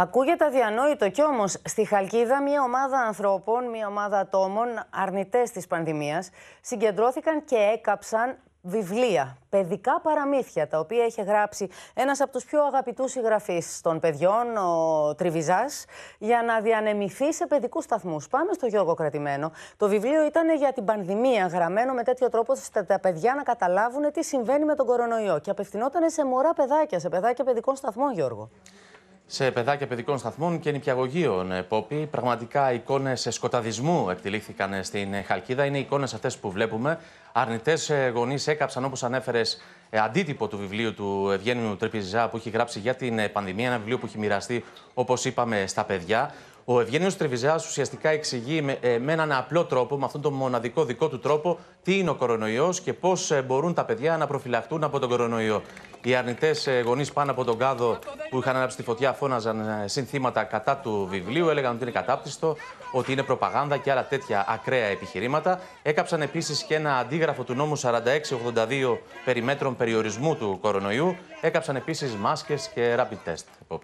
Ακούγεται αδιανόητο κι όμως στη Χαλκίδα μια ομάδα ανθρώπων, μια ομάδα ατόμων αρνητές της πανδημίας συγκεντρώθηκαν και έκαψαν βιβλία, παιδικά παραμύθια, τα οποία είχε γράψει ένας από τους πιο αγαπητούς συγγραφείς των παιδιών, ο Τριβιζάς, για να διανεμηθεί σε παιδικούς σταθμούς. Πάμε στο Γιώργο Κρατημένο. Το βιβλίο ήταν για την πανδημία, γραμμένο με τέτοιο τρόπο ώστε τα παιδιά να καταλάβουν τι συμβαίνει με τον κορονοϊό και απευθυνόταν σε μωρά παιδάκια, σε παιδάκια παιδικών σταθμών, Γιώργο σε παιδάκια παιδικών σταθμών και νηπιαγωγείων. Ε, Πόπι, πραγματικά εικόνες σκοταδισμού εκτελήθηκαν ε, στην ε, Χαλκίδα. Είναι οι εικόνες αυτές που βλέπουμε. Αρνητές γονείς έκαψαν, όπως ανέφερες, αντίτυπο του βιβλίου του Ευγένιου Τρεπιζά που έχει γράψει για την πανδημία. Ένα βιβλίο που έχει μοιραστεί, όπως είπαμε, στα παιδιά. Ο Ευγένιος Τρεβιζά ουσιαστικά εξηγεί με, με έναν απλό τρόπο, με αυτόν τον μοναδικό δικό του τρόπο, τι είναι ο κορονοϊός και πώς μπορούν τα παιδιά να προφυλαχτούν από τον κορονοϊό. Οι αρνητές γονείς πάνω από τον κάδο που είχαν ανάψει τη φωτιά φώναζαν συνθήματα κατά του βιβλίου, έλεγαν ότι είναι κατάπτυστο, ότι είναι προπαγάνδα και άλλα τέτοια ακραία επιχειρήματα. Έκαψαν επίσης και ένα αντίγραφο του νόμου 4682 περί μέτρων περιορισμού του κορονοϊού. Έκαψαν επίσης μάσκες και rapid test.